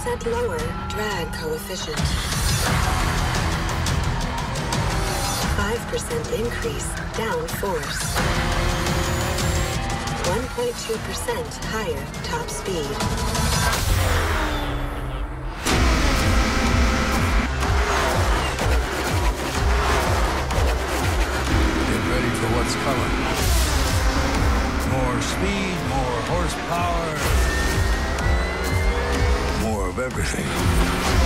2% lower drag coefficient. 5% increase down force. 1.2% higher top speed. Get ready for what's coming. More speed, more horsepower, everything.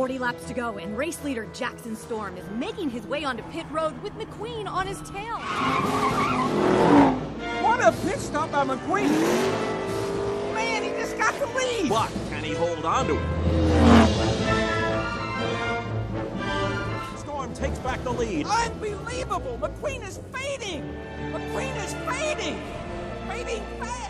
40 laps to go, and race leader Jackson Storm is making his way onto pit road with McQueen on his tail. What a pit stop by McQueen! Man, he just got the lead! But can he hold on to it? Storm takes back the lead. Unbelievable! McQueen is fading! McQueen is fading! Fading fast!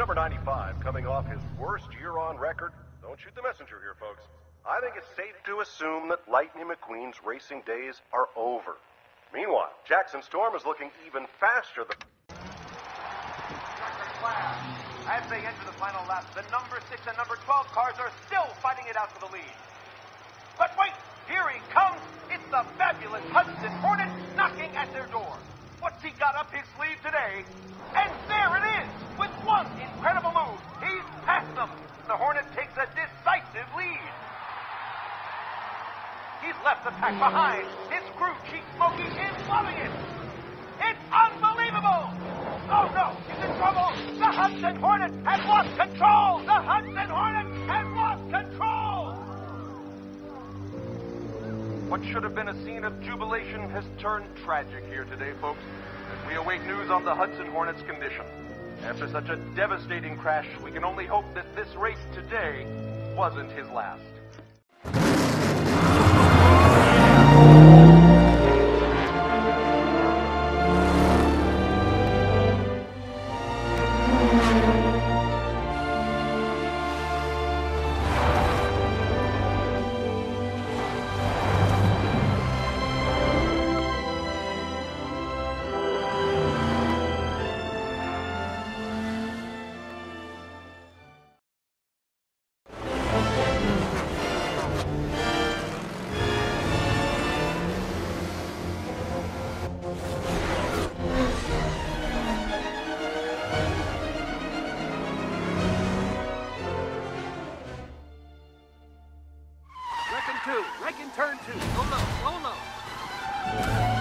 Number 95 coming off his worst year on record, don't shoot the messenger here, folks. I think it's safe to assume that Lightning McQueen's racing days are over. Meanwhile, Jackson Storm is looking even faster than. As they enter the final lap, the number 6 and number 12 cars are still fighting it out for the lead. But wait, here he comes. It's the fabulous Hudson Hornet knocking at their door. What's he got up his sleeve today? And there it is! With one incredible move, he's past them. The Hornet takes a decisive lead. He's left the pack behind. His crew, Chief Smokey, is loving it. It's unbelievable! Oh no, he's in trouble! The Hudson Hornet has lost control! The Hudson Hornet has lost control! What should have been a scene of jubilation has turned tragic here today, folks, as we await news on the Hudson Hornet's condition. After such a devastating crash, we can only hope that this race today wasn't his last. I can turn to. No, no, no, no.